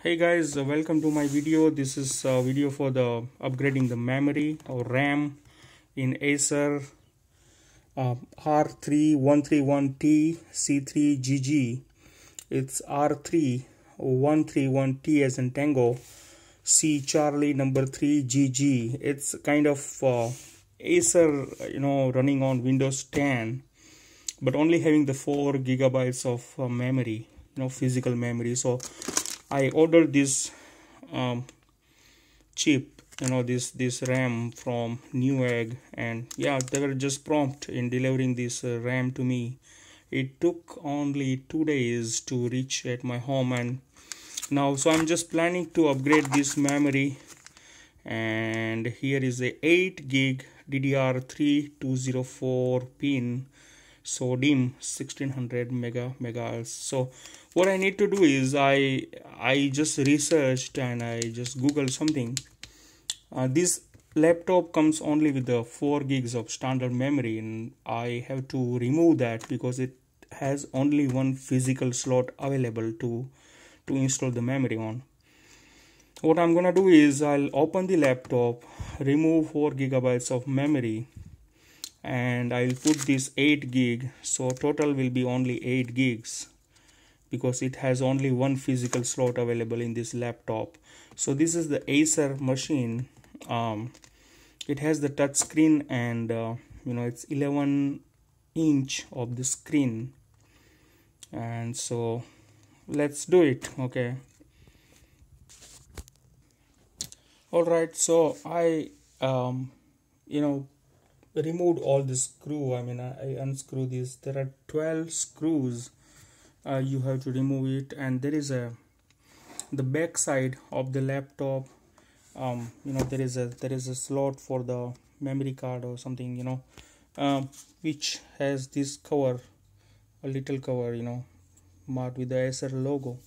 hey guys uh, welcome to my video. This is a video for the upgrading the memory or ram in acer uh, r3131t c3gg it's r3131t as in tango c charlie number 3 gg it's kind of uh, acer you know running on windows 10 but only having the 4 gigabytes of uh, memory you know physical memory. So I ordered this um, chip you know this this RAM from Newegg and yeah they were just prompt in delivering this uh, RAM to me. It took only two days to reach at my home and now so I'm just planning to upgrade this memory and here is a 8 gig DDR3 204 pin SO-DIMM 1600 mega megahertz. So what I need to do is I I just researched and I just googled something. Uh, this laptop comes only with the 4 gigs of standard memory and I have to remove that because it has only one physical slot available to to install the memory on. What I'm gonna do is I'll open the laptop remove 4 gigabytes of memory and I'll put this 8 gig so total will be only 8 gigs because it has only one physical slot available in this laptop. So this is the acer machine. Um, it has the touch screen and uh, you know it's 11 inch of the screen. And so let's do it okay? All right so i um, you know removed all the screw. I mean I, I unscrew this. There are 12 screws uh, you have to remove it. And there is a the back side of the laptop um, you know there is a there is a slot for the memory card or something you know um, which has this cover a little cover you know marked with the Acer logo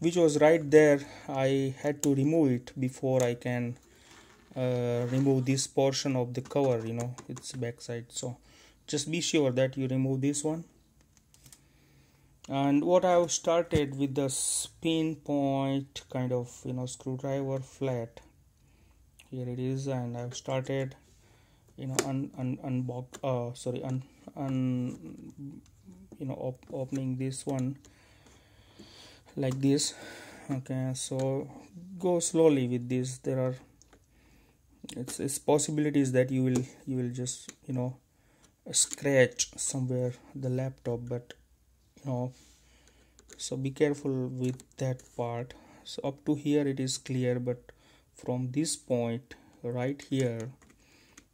which was right there. I had to remove it before I can uh, remove this portion of the cover you know its backside so just be sure that you remove this one and what I've started with the spin point kind of you know screwdriver flat. Here it is and I've started you know un, un unbox uh sorry un, un you know op opening this one like this. Okay so go slowly with this. There are it's, it's possibilities that you will you will just you know scratch somewhere the laptop but know so be careful with that part. So up to here it is clear but from this point right here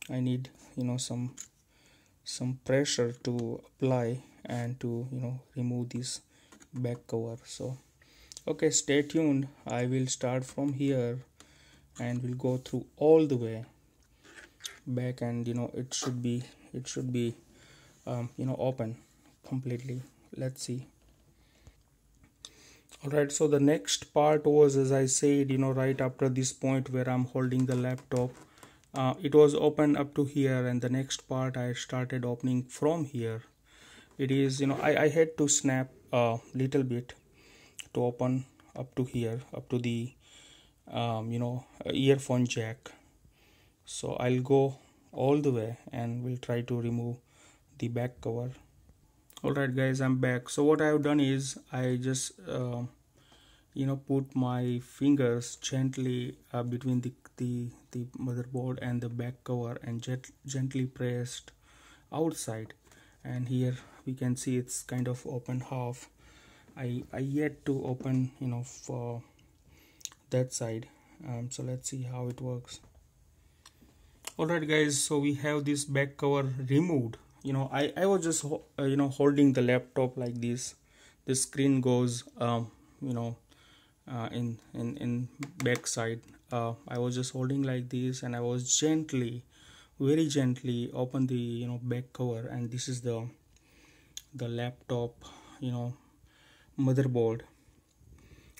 I need you know some some pressure to apply and to you know remove this back cover. So okay stay tuned. I will start from here and we'll go through all the way back and you know it should be it should be um, you know open completely let's see. Alright so the next part was as I said you know right after this point where I'm holding the laptop uh, it was open up to here and the next part I started opening from here. It is you know I, I had to snap a little bit to open up to here up to the um, you know earphone jack. So I'll go all the way and we'll try to remove the back cover alright guys i'm back. So what i've done is i just uh, you know put my fingers gently uh, between the, the the motherboard and the back cover and jet, gently pressed outside. And here we can see it's kind of open half. I i yet to open you know for that side. Um, so let's see how it works. Alright guys so we have this back cover removed you know I, I was just uh, you know holding the laptop like this. The screen goes um, you know uh, in in in back side uh, I was just holding like this and I was gently very gently open the you know back cover. And this is the the laptop you know motherboard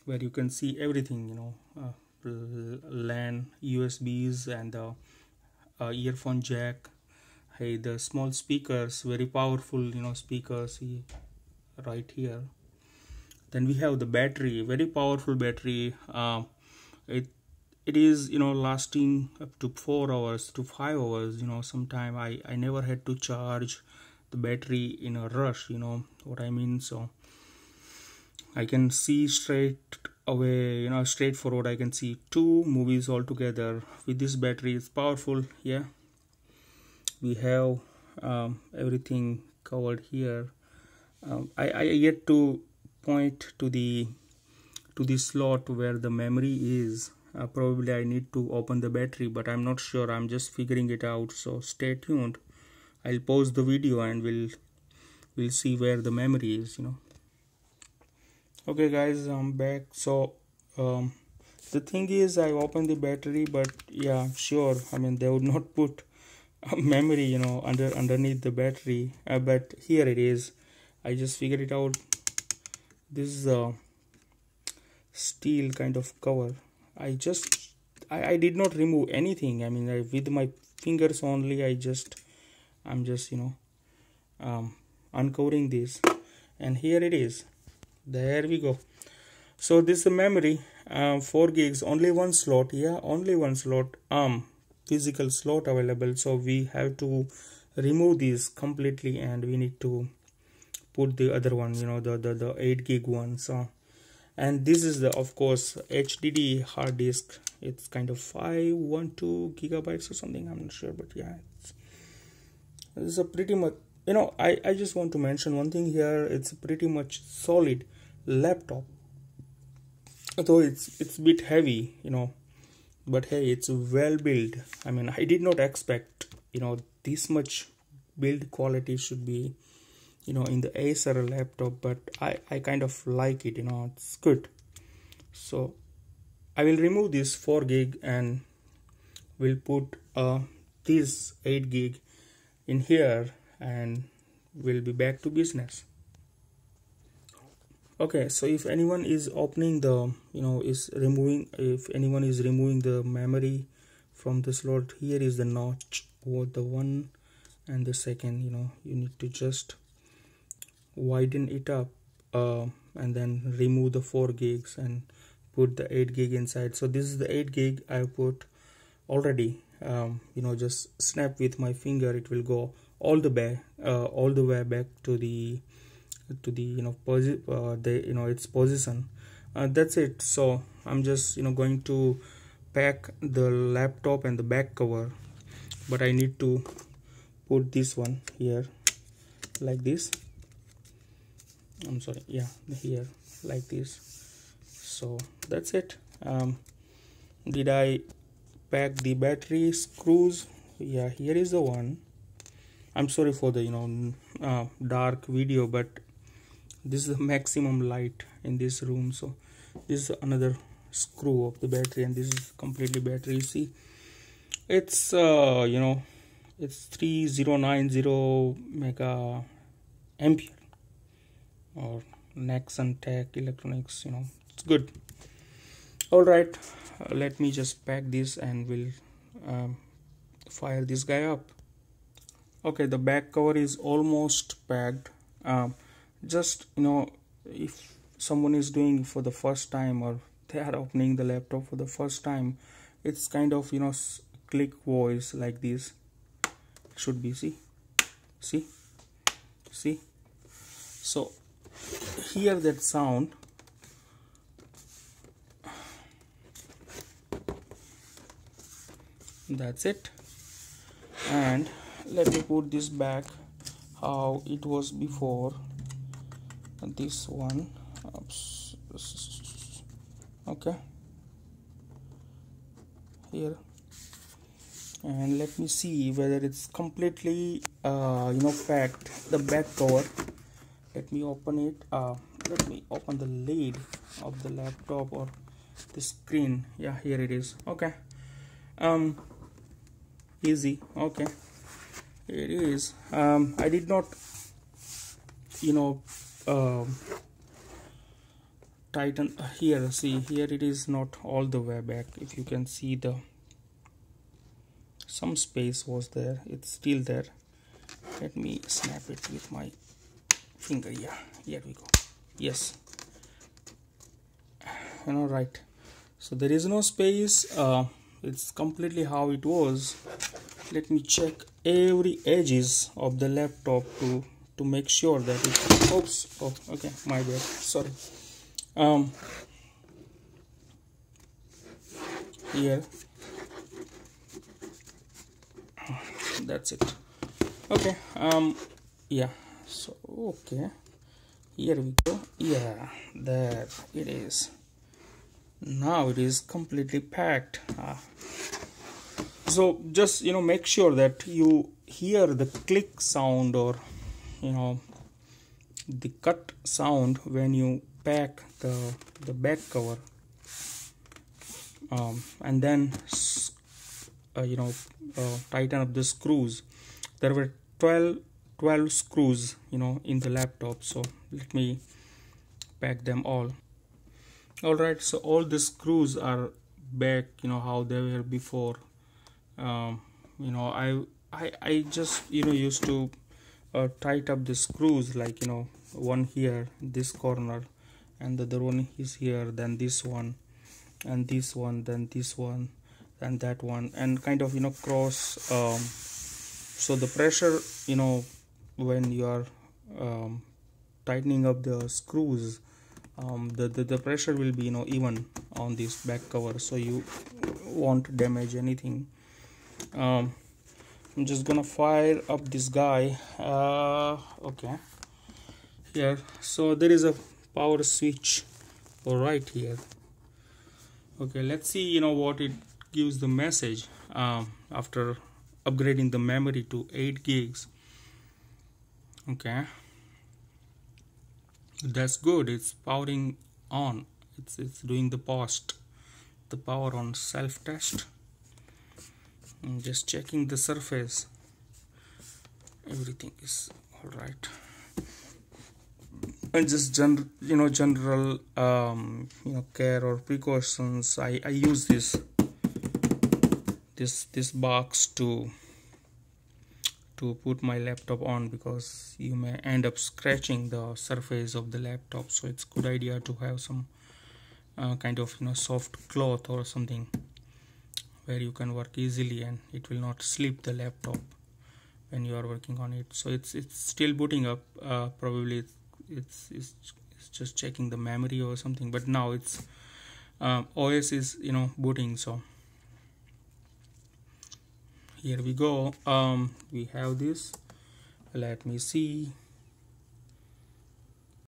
where you can see everything you know uh, LAN USBs and the uh, earphone jack hey the small speakers very powerful you know speakers right here. Then we have the battery very powerful battery. Uh, it it is you know lasting up to four hours to five hours you know. Sometime i i never had to charge the battery in a rush you know what i mean? So i can see straight away you know straightforward i can see two movies all together with this battery it's powerful yeah we have um, everything covered here. Um, I, I yet to point to the to the slot where the memory is. Uh, probably I need to open the battery but I'm not sure. I'm just figuring it out so stay tuned. I'll pause the video and we'll we'll see where the memory is you know. Okay guys I'm back. So um, the thing is I opened the battery but yeah sure. I mean they would not put memory you know under underneath the battery. Uh, but here it is. I just figured it out. This is a steel kind of cover. I just I, I did not remove anything. I mean I, with my fingers only I just I'm just you know um, uncovering this. And here it is. There we go. So this is the memory uh, 4 gigs only one slot. Yeah only one slot. Um physical slot available so we have to remove these completely and we need to put the other one you know the the, the 8 gig one so. And this is the of course hdd hard disk. It's kind of 512 gigabytes or something i'm not sure but yeah it's this is a pretty much you know i i just want to mention one thing here. It's a pretty much solid laptop. Although it's it's a bit heavy you know but hey it's well built. I mean i did not expect you know this much build quality should be you know in the acer laptop but i i kind of like it you know it's good. So i will remove this 4 gig and we'll put uh this 8 gig in here and we'll be back to business okay so if anyone is opening the you know is removing if anyone is removing the memory from the slot here is the notch or the one and the second you know you need to just widen it up uh, and then remove the 4 gigs and put the 8 gig inside. So this is the 8 gig I put already um, you know just snap with my finger it will go all the way uh, all the way back to the to the you know posi- uh, the you know its position. Uh, that's it. So i'm just you know going to pack the laptop and the back cover. But i need to put this one here like this. I'm sorry yeah here like this. So that's it. Um, did i pack the battery screws? Yeah here is the one. I'm sorry for the you know uh, dark video but this is the maximum light in this room so this is another screw of the battery and this is completely battery. You see it's uh, you know it's 3090 mega ampere or Nexon Tech Electronics you know it's good. All right uh, let me just pack this and we'll um, fire this guy up. Okay the back cover is almost packed. Um, just you know if someone is doing for the first time or they are opening the laptop for the first time it's kind of you know click voice like this. It should be see? See? See? So hear that sound. That's it. And let me put this back how it was before this one Oops. okay. Here. And let me see whether it's completely uh, you know packed the back cover. Let me open it uh, let me open the lid of the laptop or the screen. Yeah here it is. Okay. Um easy. Okay. It is. Um i did not you know um, tighten uh, here see here it is not all the way back. If you can see the some space was there it's still there. Let me snap it with my finger yeah here we go. Yes. You know right. So there is no space uh, it's completely how it was. Let me check every edges of the laptop to to make sure that it oops oh okay my bad sorry. Um here. That's it. Okay um yeah so okay. Here we go. Yeah there it is. Now it is completely packed. Ah. so just you know make sure that you hear the click sound or you know the cut sound when you pack the the back cover. Um, and then uh, you know uh, tighten up the screws. There were 12 12 screws you know in the laptop so let me pack them all. All right so all the screws are back you know how they were before. Um, you know I, I I just you know used to uh, tight up the screws like you know one here this corner and the other one is here then this one and this one then this one and that one and kind of you know cross um, so the pressure you know when you are um, tightening up the screws um, the, the, the pressure will be you know even on this back cover so you won't damage anything. Um, I'm just gonna fire up this guy. Uh, okay. Here. So there is a power switch. Right here. Okay let's see you know what it gives the message um, after upgrading the memory to 8 gigs. Okay. That's good. It's powering on. It's it's doing the post the power on self test I'm just checking the surface. Everything is all right. And just gen you know general um, you know care or precautions. I, I use this this this box to to put my laptop on because you may end up scratching the surface of the laptop. So it's good idea to have some uh, kind of you know soft cloth or something where you can work easily and it will not slip the laptop when you are working on it. So it's it's still booting up uh, probably it's, it's it's just checking the memory or something but now it's um, OS is you know booting so. Here we go. Um we have this. Let me see